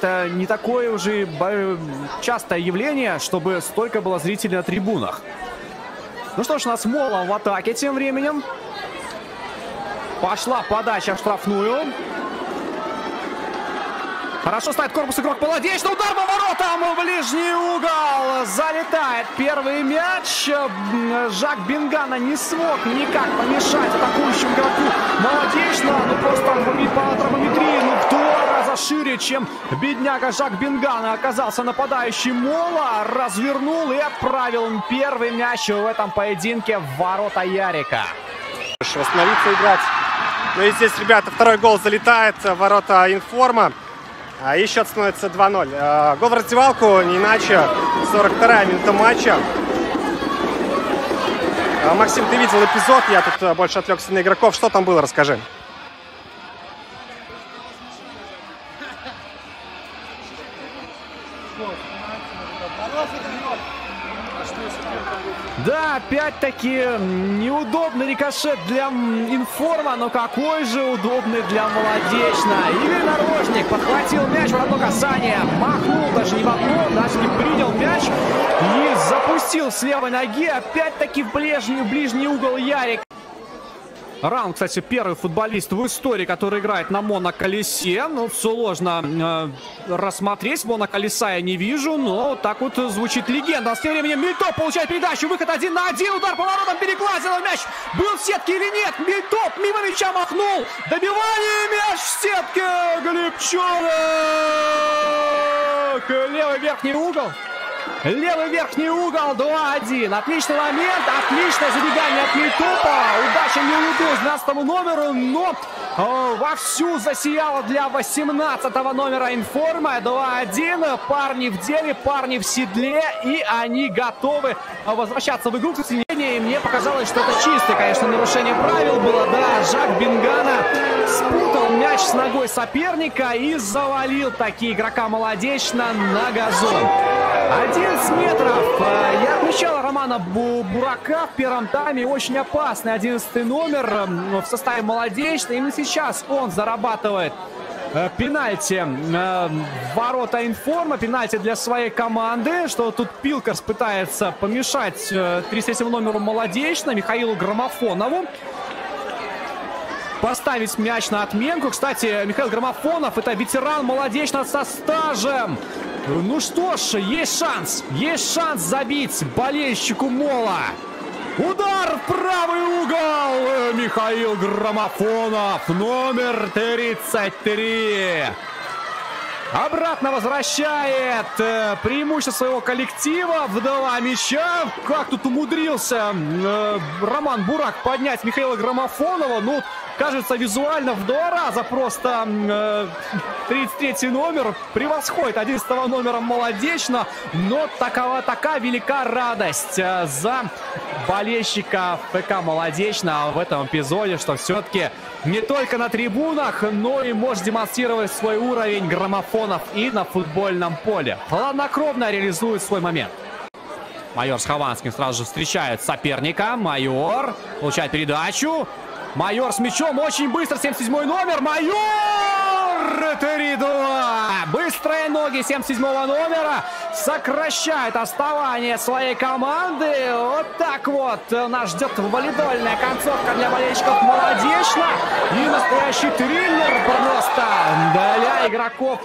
это не такое уже частое явление, чтобы столько было зрителей на трибунах. Ну что ж, нас Мола в атаке тем временем. Пошла подача в штрафную. Хорошо ставит корпус игрок Молодечно. Удар по воротам в ближний угол. Залетает первый мяч. Жак Бенгана не смог никак помешать атакующему игроку Молодечно. Ну просто по травмометрии ну, в раза шире, чем бедняга Жак Бенгана. Оказался нападающий Мола. Развернул и отправил первый мяч в этом поединке в ворота Ярика. Восстановиться играть. Ну и здесь, ребята, второй гол залетает в ворота Информа. А и счет становится 2-0. А, гол в раздевалку, не иначе. 42-я минута матча. А, Максим, ты видел эпизод, я тут больше отвлекся на игроков. Что там было, расскажи. Да, опять-таки неудобный рикошет для информа, но какой же удобный для молодечно. Игорь Нарожник подхватил мяч в одно касание, махнул даже не в одно, даже не принял мяч и запустил с левой ноги опять-таки в ближний, ближний угол Ярик. Раунд, кстати, первый футболист в истории, который играет на моноколесе. Ну, сложно э, рассмотреть. Моноколеса я не вижу, но вот так вот звучит легенда. С тем временем Мильтоп получает передачу. Выход один на один. Удар по воротам. Мяч. Был в сетке или нет? Мильтоп мимо мяча махнул. Добивание мяч в сетке. Глебчонок. Левый верхний угол. Левый верхний угол, 2-1. Отличный момент, отличное забегание от Мейтопа. Удача не улыбнулась 12 номеру, но о, вовсю засияла для 18 номера информа. 2-1. Парни в деле, парни в седле, и они готовы возвращаться в игру. К сожалению, мне показалось, что это чистое, конечно, нарушение правил было. Да, Жак Бенгана спутал мяч с ногой соперника и завалил такие игрока молодечно на газон. 11 метров. Э, я отмечал Романа Бурака в первом тайме. Очень опасный 11 номер в составе молодечный. Именно сейчас он зарабатывает пенальти э, ворота информа, пенальти для своей команды, что тут Пилкерс пытается помешать 33 номеру молодечно Михаилу Граммофонову поставить мяч на отменку. Кстати, Михаил Граммофонов это ветеран молодечно со стажем. Ну что ж, есть шанс. Есть шанс забить болельщику Мола. Удар в правый угол. Михаил Граммофонов. Номер 33. Обратно возвращает э, преимущество своего коллектива в два мяча. Как тут умудрился э, Роман Бурак поднять Михаила Граммофонова. Ну, кажется, визуально в два раза просто э, 33 номер превосходит 11 номера молодечно. Но такова такая велика радость э, за болельщика ФК молодечно в этом эпизоде, что все-таки не только на трибунах, но и может демонстрировать свой уровень граммофонов и на футбольном поле. Хладнокровно реализует свой момент. Майор с Хованским сразу же встречает соперника. Майор получает передачу. Майор с мячом очень быстро. 77 номер. Майор! 3-2. Быстрые ноги 77 номера сокращает отставание своей команды. Вот так вот нас ждет валидольная концовка для болельщиков молодечно. И настоящий триллер просто для игроков